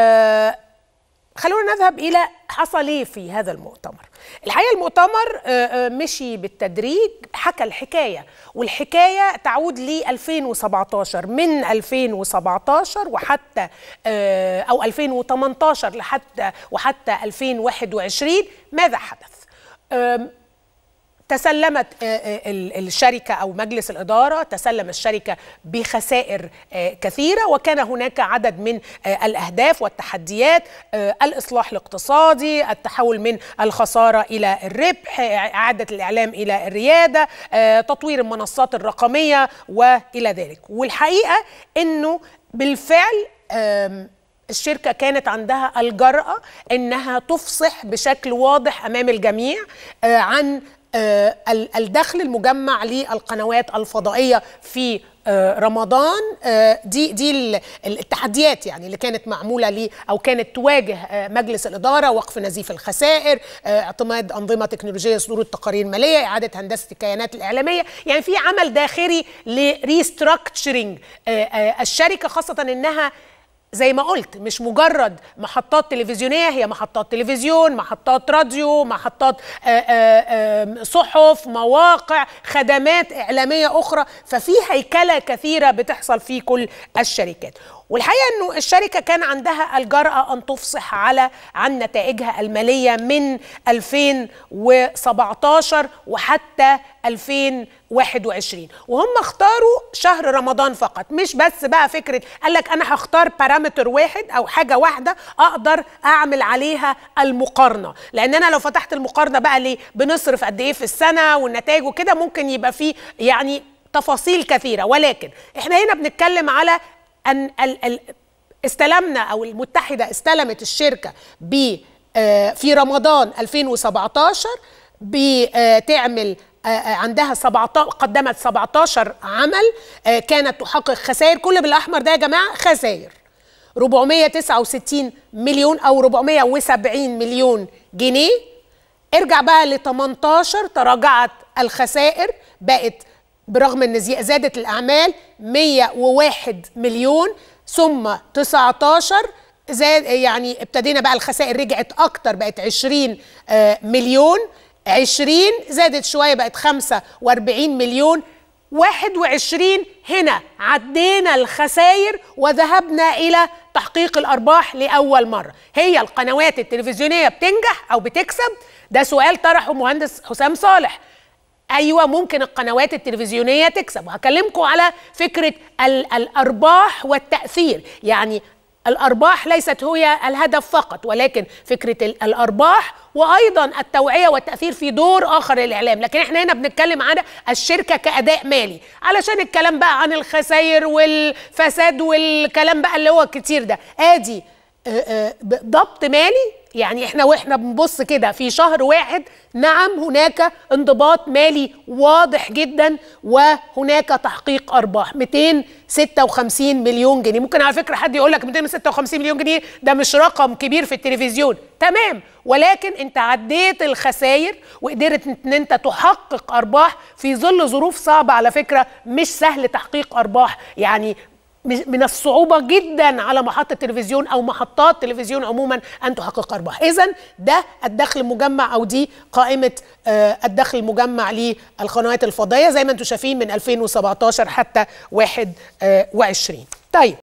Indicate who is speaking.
Speaker 1: آه، خلونا نذهب إلى حصل إيه في هذا المؤتمر. الحقيقة المؤتمر آه، آه، مشي بالتدريج حكى الحكاية والحكاية تعود ل 2017 من 2017 وحتى أو 2018 لحتى وحتى 2021 ماذا حدث؟ تسلمت آه، آه، ال- الشركة أو مجلس الإدارة تسلم الشركة بخسائر آه، كثيرة وكان هناك عدد من الأهداف والتحديات الإصلاح الاقتصادي التحول من الخسارة إلى الربح إعادة الإعلام إلى الريادة تطوير المنصات الرقمية وإلى ذلك. والحقيقة أنه بالفعل الشركة كانت عندها الجرأة إنها تفصح بشكل واضح أمام الجميع عن الدخل المجمع للقنوات الفضائية في آه، رمضان آه، دي دي ال- التحديات يعني اللي كانت معمولة ليه أو كانت تواجه آه، مجلس الإدارة وقف نزيف الخسائر آه، اعتماد أنظمة تكنولوجية صدور التقارير المالية إعادة هندسة الكيانات الإعلامية. يعني في عمل داخلي لريستراكتشرنج الشركة خاصة إنها زي ما قلت مش مجرد محطات تلفزيونية هي محطات تلفزيون محطات راديو محطات آه، آه، صحف مواقع خدمات إعلامية أخرى. ففي هيكلة كثيرة بتحصل في كل الشركات. والحقيقة إنه الشركة كان عندها الجرأة أن تفصح على عن نتائجها المالية من 2017 وحتى 2021 وهم اختاروا شهر رمضان فقط. مش بس بقى فكرة قال لك أنا هختار بارامتر واحد أو حاجة واحدة أقدر أعمل عليها المقارنة. لأن أنا لو فتحت المقارنة بقى ليه بنصرف قد إيه في السنة والنتائج وكده ممكن يبقى فيه يعني تفاصيل كثيرة. ولكن إحنا هنا بنتكلم على أن ال ال استلمنا أو المتحدة استلمت الشركة ب آه، في رمضان 2017 بتعمل آه، آه، عندها 17 قدمت 17 عمل كانت تحقق خسائر. كل بالأحمر ده يا جماعة خسائر. 469 مليون أو 470 مليون جنيه. ارجع بقى ل 18 تراجعت الخسائر بقت برغم إن زي- زادت الأعمال 101 مليون ثم 19 زاد يعني ابتدينا بقى الخسائر رجعت أكتر بقت 20 آه، مليون. 20 زادت شوية بقت 45 مليون. 21 هنا عدينا الخسائر وذهبنا إلى تحقيق الأرباح لأول مرة. هي القنوات التلفزيونية بتنجح أو بتكسب؟ ده سؤال طرحه مهندس حسام صالح. أيوه ممكن القنوات التلفزيونية تكسب. وهكلمكم على فكرة ال- الأرباح والتأثير. يعني الأرباح ليست هي الهدف فقط ولكن فكرة ال- الأرباح وأيضا التوعية والتأثير في دور آخر للاعلام لكن إحنا هنا بنتكلم على الشركة كأداء مالي. علشان الكلام بقى عن الخسائر والفساد والكلام بقى اللي هو كتير ده. آدي آه، آه، ضبط مالي يعني إحنا وإحنا بنبص كده في شهر واحد نعم هناك انضباط مالي واضح جدا وهناك تحقيق أرباح. 256 مليون جنيه. ممكن على فكرة حد يقول لك 256 مليون جنيه؟ ده مش رقم كبير في التلفزيون. تمام. ولكن أنت عديت الخسائر وقدرت إن أنت تحقق أرباح في ظل ظروف صعبة على فكرة مش سهل تحقيق أرباح. يعني من الصعوبة جدا على محطة تلفزيون أو محطات تلفزيون عموما أن تحقق أرباح. إذا ده الدخل المجمع أو دي قائمة آه، الدخل المجمع للقنوات الفضائية زي ما أنتم شايفين من 2017 حتى 21 طيب.